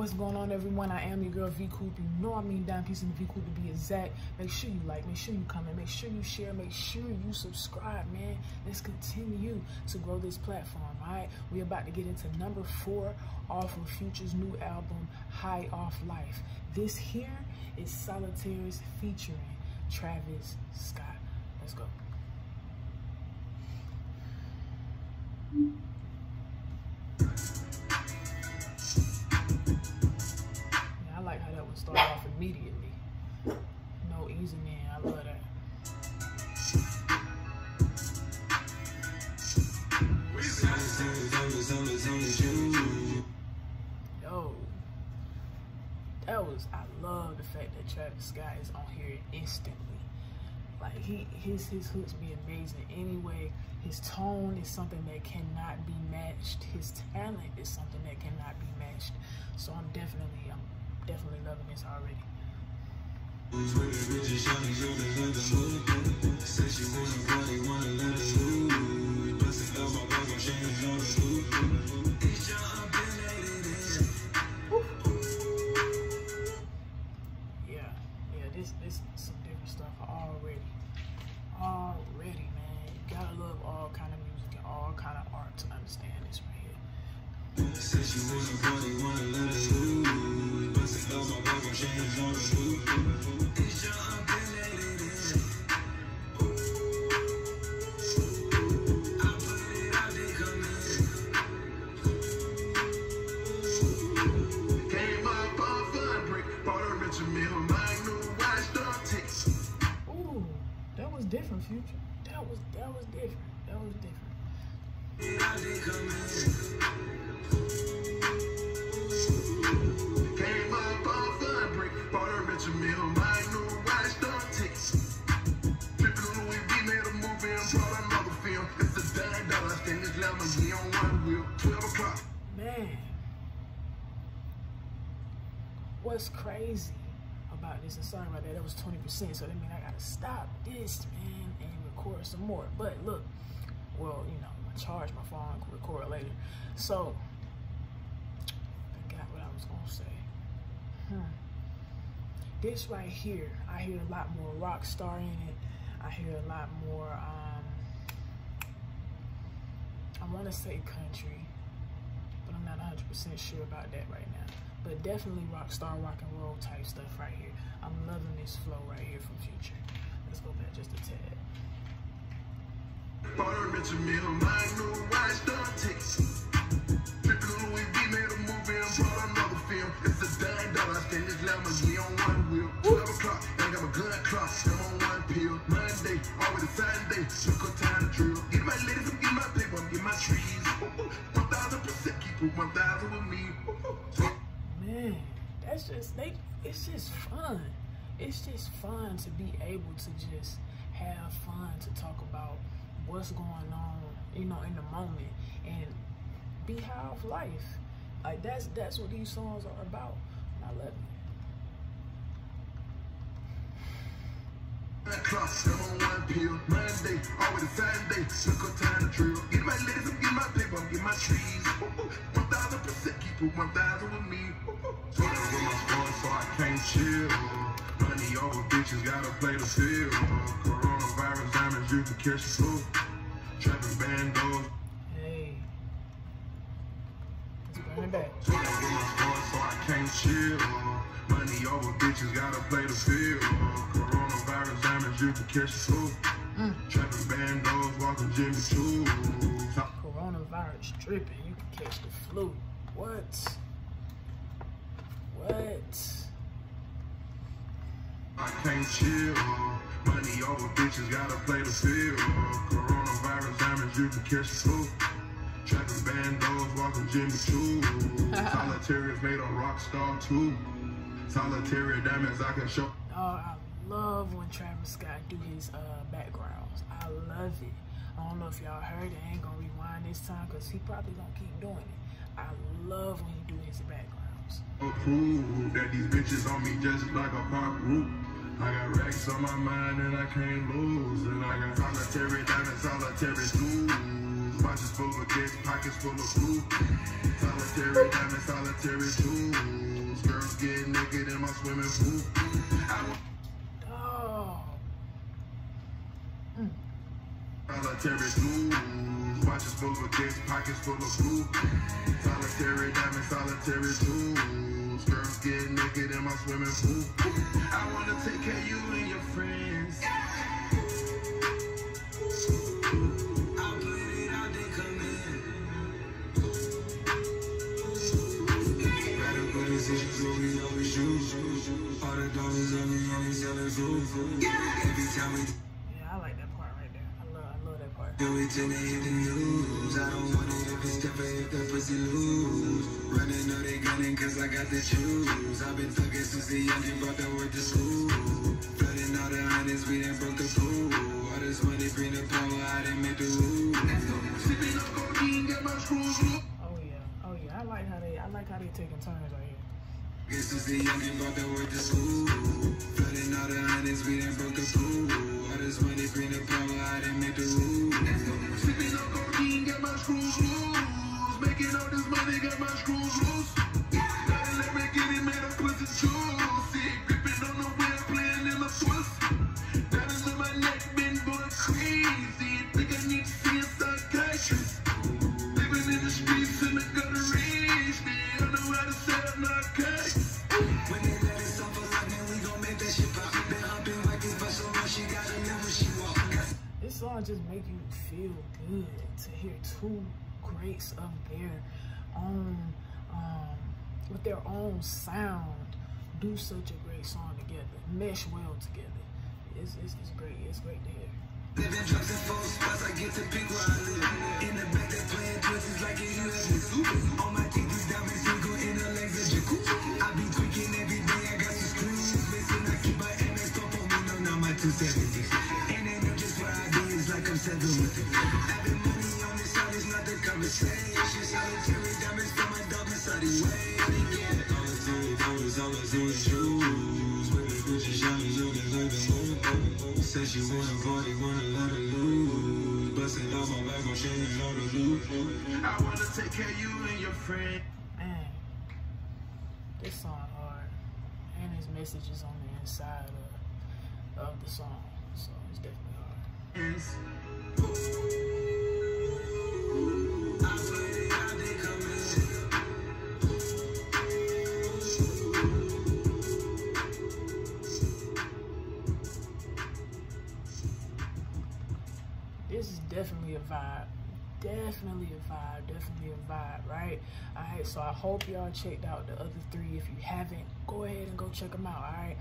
What's going on, everyone? I am your girl Vee Coop. You know I mean Dime Piece and Vee Coop to be exact. Make sure you like, make sure you comment, make sure you share, make sure you subscribe, man. Let's continue to grow this platform, all right? We're about to get into number four off of Future's new album, High Off Life. This here is Solitaires featuring Travis Scott. Let's go. Start off immediately. No easing in. I love that. Yo, that was. I love the fact that Travis Scott is on here instantly. Like he, his his hooks be amazing anyway. His tone is something that cannot be matched. His talent is something that cannot be matched. So I'm definitely, I'm definitely loving this already. Yeah, yeah, this this some different stuff already. Already, man. You gotta love all kind of music and all kind of art to understand this right the It's your different, Future. That was that was different. That was different. Man, what's crazy about this? And sorry about that, that was 20%, so that means I gotta stop this, man, and record some more. But look, well, you know, charge my phone, and record later. So, forgot what I was gonna say. Hmm. This right here, I hear a lot more rock star in it. I hear a lot more, um, I wanna say country but I'm not 100% sure about that right now. But definitely rock star, rock and roll type stuff right here. I'm loving this flow right here from Future. Let's go back just a tad. Monday, always Sunday, took a time to drill. Get my ladies, get my paper, get my trees. Man, that's just they. It's just fun. It's just fun to be able to just have fun to talk about what's going on, you know, in the moment and be high off life. Like that's that's what these songs are about. And I love it. Clock, on one pill, Monday, always Sunday, took time to drill. Get my ladies, get my paper, get my trees. 1000% keep it 1000 with me. Twitter with my squad, so I can't chill. Money over bitches, gotta play the field. Coronavirus diamonds, you can catch the flu. Money over bitches, gotta play the field you can catch the flu. Mm. Trapping bandos, walking Jimmy Choo. Coronavirus dripping, you can catch the flu. What? What? I can't chill. Money over bitches, gotta play the field. Coronavirus damage, you can catch the flu. Trapping bandos, Jimmy Choo. Solitary is made a rock star too. Solitary diamonds I can show. Oh, love when Travis Scott do his uh, backgrounds. I love it. I don't know if y'all heard it. I ain't gonna rewind this time because he probably gonna keep doing it. I love when he do his backgrounds. Prove that these bitches on me just like a pop group. I got racks on my mind and I can't lose. And I got solitary diamonds, solitary tools. Watches full of kids, pockets full of food. Solitary diamonds, solitary tools. Girls get naked in my swimming pool. Solitary blues. Watches full of pockets full of blue. Solitary diamonds, solitary jewels. Girls get naked in my swimming pool. I wanna take care of you and your friends. I'll Yeah, I like that part right there. I love, I love that part. do it, then they hit the news. I don't want it if it's different, if the pussy lose. Running, know they gunning, cause I got the choose. I've been thugging since the youngin' brought the word to school. Flooding all the hundreds, we done broke the pool. All this money bring the power, I done make the rules. Sipping on codeine, got my screws loose. Oh yeah, oh yeah. I like how they, I like how they taking turns right here. Guess since the youngin' brought the word to school. Flooding all the hundreds, we done broke the pool. All this money bring the power, I done make the rules. Sipping on codeine, got my screws loose. Making all this money, got my screws loose. Just make you feel good to hear two greats of their own, um, with their own sound, do such a great song together, mesh well together. It's, it's, it's great. It's great to hear. I get to pick where I live. In the back, they playing twists like a On my teeth, these diamonds twinkle in a jacuzzi. I be tweaking every day, I got some screws missing. I keep my MS up on me, no, not my 270. Said she wanna party, wanna let her loose. Busting out my back, I'm shaking all the loot. I wanna take care of you and your friend. Man, this song hard, and his message is on the inside of, of the song, so it's definitely hard. This is definitely a vibe. Definitely a vibe. Definitely a vibe, right? All right, so I hope y'all checked out the other three. If you haven't, go ahead and go check them out, all right?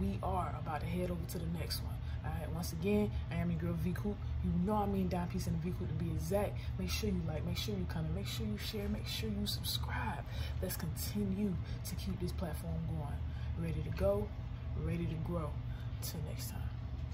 We are about to head over to the next one. All right, once again, I am your girl Vee Coop. You know I mean Dime Piece and Vee Coop to be exact. Make sure you like, make sure you comment, make sure you share, make sure you subscribe. Let's continue to keep this platform going. Ready to go, ready to grow. Till next time.